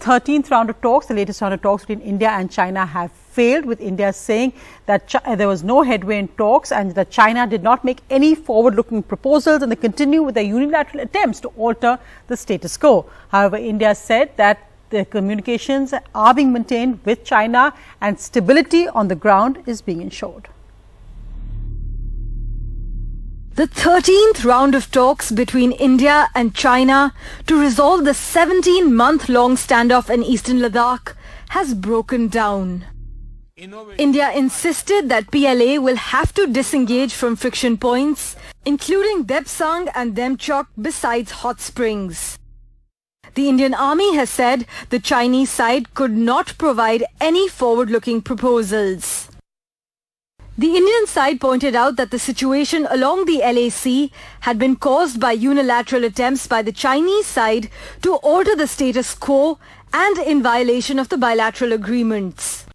13th round of talks, the latest round of talks between India and China have failed with India saying that Ch uh, there was no headway in talks and that China did not make any forward looking proposals and they continue with their unilateral attempts to alter the status quo. However, India said that the communications are being maintained with China and stability on the ground is being ensured. The 13th round of talks between India and China to resolve the 17 month long standoff in eastern Ladakh has broken down. India insisted that PLA will have to disengage from friction points, including Depsang and Demchok besides hot springs. The Indian Army has said the Chinese side could not provide any forward-looking proposals. The Indian side pointed out that the situation along the LAC had been caused by unilateral attempts by the Chinese side to alter the status quo and in violation of the bilateral agreements.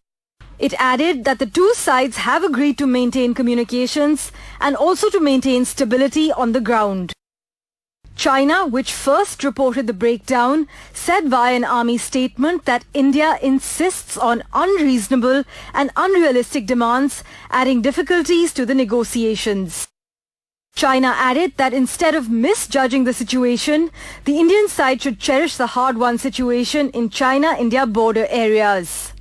It added that the two sides have agreed to maintain communications and also to maintain stability on the ground. China, which first reported the breakdown, said via an army statement that India insists on unreasonable and unrealistic demands, adding difficulties to the negotiations. China added that instead of misjudging the situation, the Indian side should cherish the hard-won situation in China-India border areas.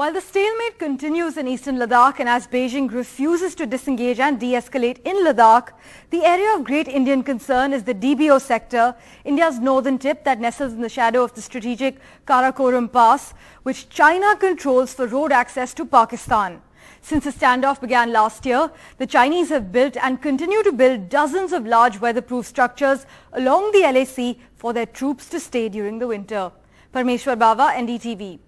While the stalemate continues in eastern Ladakh and as Beijing refuses to disengage and de-escalate in Ladakh, the area of great Indian concern is the DBO sector, India's northern tip that nestles in the shadow of the strategic Karakoram Pass, which China controls for road access to Pakistan. Since the standoff began last year, the Chinese have built and continue to build dozens of large weatherproof structures along the LAC for their troops to stay during the winter. Parmeshwar Bava, NDTV.